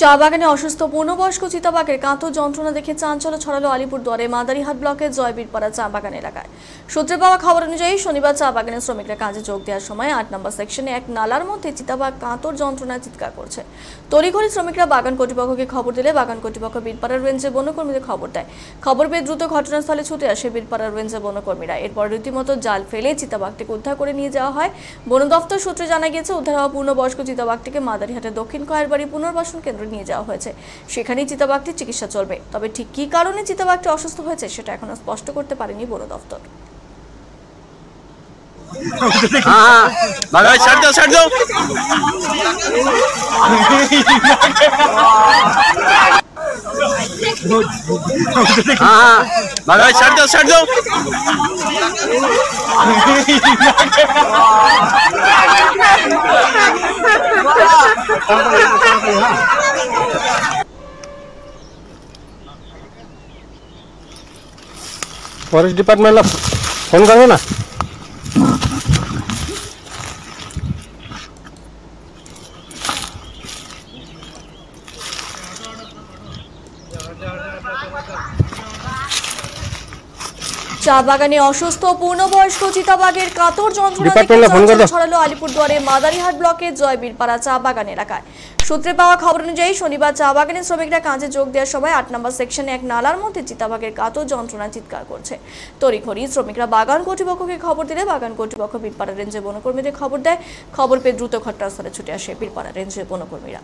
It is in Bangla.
চা বাগানে অসুস্থ পূর্ণবয়স্ক চিতাবাঘের কাঁতো যন্ত্রণা দেখে চাঞ্চল্য ছড়ালো আলিপুরদুয়ারে মাদারিহাট ব্লকের জয়বীরপাড়া চা বাগান এলাকায়। সূত্রে পাওয়া খবর অনুযায়ী শনিবার চা বাগানের শ্রমিকরা কাজে যোগ দেওয়ার সময় আট নম্বর সেকশনে এক নালার মধ্যে চিতাবাঘ কাঁতর যন্ত্রণায় চিৎকার করছে। তড়িঘড়ি শ্রমিকরা বাগান কর্তৃপক্ষকে খবর দিলে বাগান কর্তৃপক্ষ বীরপাড়ার রেঞ্জে বনকর্মীদের খবর দেয়। খবর পেয়ে দ্রুত ঘটনাস্থলে ছুটে আসে বীরপাড়ার রেঞ্জে বনকর্মীরা। এরপর রীতিমতো জাল ফেলে চিতাবাঘটিকে উদ্ধার করে নিয়ে যাওয়া হয়। বন দফতর সূত্রে জানা গিয়েছে, উদ্ধার হওয়া পূর্ণবয়স্ক চিতাবাঘটিকে মাদারিহাটের দক্ষিণ খয়েরবাড়ি পুনর্বাসন কেন্দ্রে নিয়ে যাওয়া হয়েছে। সেখানেই চিতাবাঘটির চিকিৎসা চলবে। তবে ঠিক কী কারণে চিতাবাঘটি অসুস্থ হয়েছে সেটা এখনও স্পষ্ট করতে পারেনি বন দফতর। ছাড় দাও ছাড় দাও। फॉरेस्ट डिपार्टमेंटला फोन करो ना চা বাগানে অসুস্থ পূর্ণবয়স্ক চিতাবাঘের কাতর যন্ত্রণা। ছড়ালো আলিপুরদুয়ারে মাদারিহাট ব্লকের জয়বীরপাড়া চা বাগান এলাকায়। সূত্রে পাওয়া খবর অনুযায়ী শনিবার চা বাগানের শ্রমিকরা কাজে যোগ দেওয়ার সময় আট নম্বর সেকশনে এক নালার মধ্যে চিতাবাঘের কাতর যন্ত্রণা চিৎকার করছে। তড়িঘড়ি শ্রমিকরা বাগান কর্তৃপক্ষকে খবর দিলে বাগান কর্তৃপক্ষ বীরপাড়া রেঞ্জে বনকর্মীদের খবর দেয়। খবর পেয়ে দ্রুত ঘটনাস্থলে ছুটে আসে বীরপাড়া রেঞ্জের বনকর্মীরা।